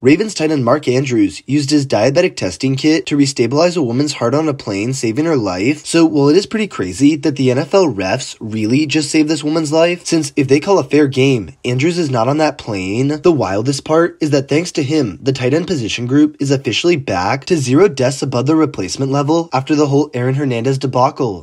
Ravens tight end Mark Andrews used his diabetic testing kit to restabilize a woman's heart on a plane, saving her life. So, while it is pretty crazy that the NFL refs really just saved this woman's life, since if they call a fair game, Andrews is not on that plane, the wildest part is that thanks to him, the tight end position group is officially back to zero deaths above the replacement level after the whole Aaron Hernandez debacle.